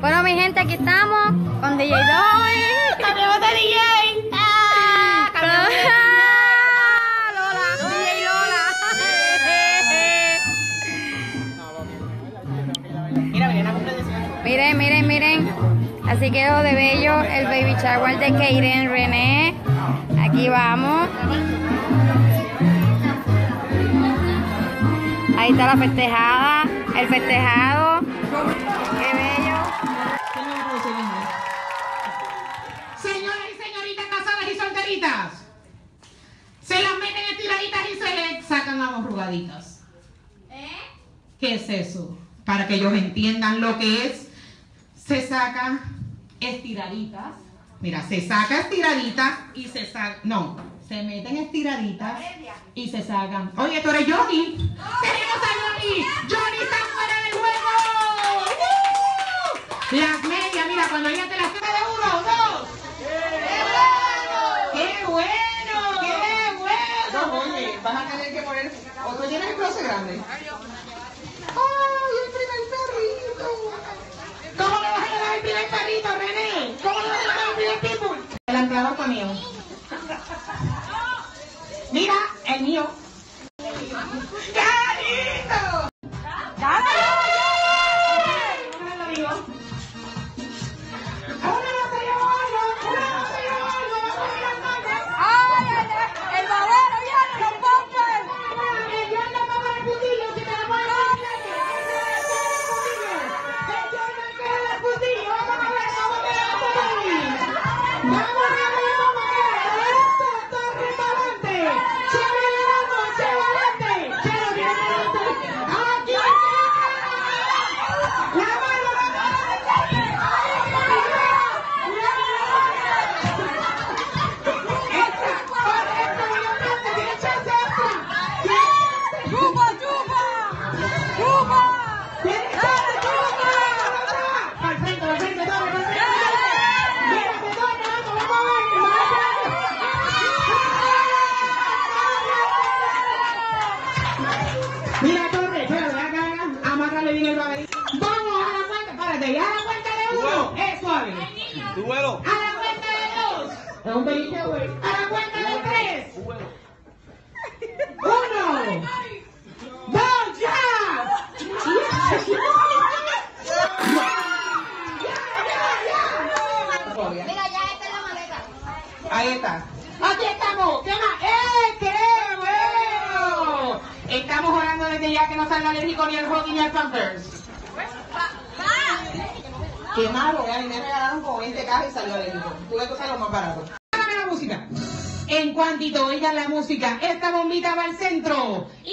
Bueno, mi gente, aquí estamos con DJ Doy. ¡Cambiamos de DJ! ¡Ah! ¡Cambiamos de Lola, DJ Lola. Mira, viene a cumplir 18. Miren, miren, miren. Así quedó de bello el baby shower de Keiren René. Aquí vamos. Ahí está la festejada, el festejado. Señoras y señoritas casadas y solteritas, se las meten estiraditas y se les sacan arrugaditas. ¿Qué es eso? Para que ellos entiendan lo que es, se sacan estiraditas. Mira, se saca estiraditas y se saca. No, se meten estiraditas y se sacan. Oye, tú eres Johnny. Tenemos a Johnny. Johnny está fuera del juego. ¡Uh! Las medias, mira, cuando ella te las saca de uno, dos. ¡Qué bueno! ¡Qué bueno! Oye, vas a tener que poner. ¿O tú tienes el closet grande? ¡Ay, el primer perrito! ¿Cómo le vas a llevar el primer perrito, René? ¿Cómo le vas a llevar el primer pitbull? El anclador conmigo. Mira, el mío. Mira, Torre, espérate, acá, acá, amárrale bien el babelito. Vamos a la cuenta, espérate, ya a la cuenta de uno, es suave. Tu vuelo. A la cuenta de dos. Es un delito, güey. A la cuenta de tres. Uno. Dos, ya. Mira, ya esta es la maleta. Está. Aquí estamos. ¿Qué más? ¡Eh, qué bueno! Estamos orando desde ya que no salga alérgico ni el hockey ni el Pampers. Qué malo, mí me regalaron como 20 cajas y salió alérgico. Tuve que usar lo más barato. Dame la música. En cuantito oigan la música, esta bombita va al centro. Y-